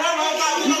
Vai.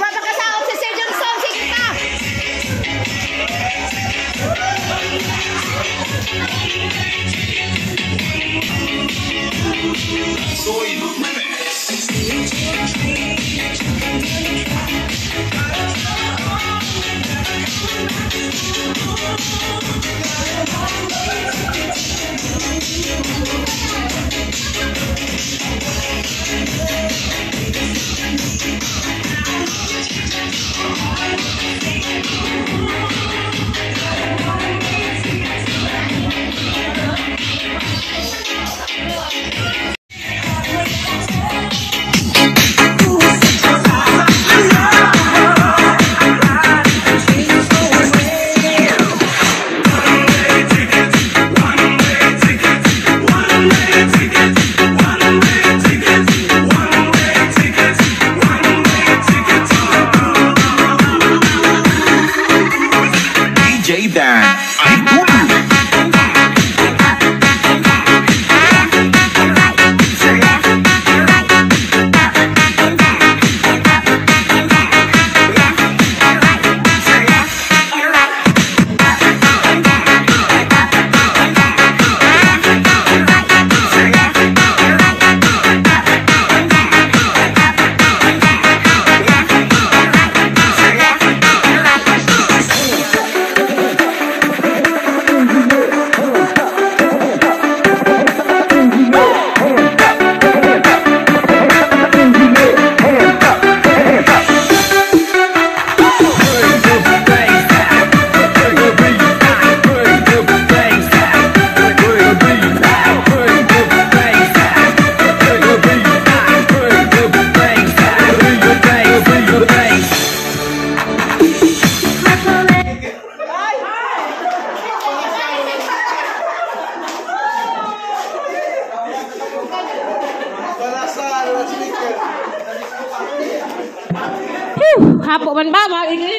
Hapo man ba? Mag-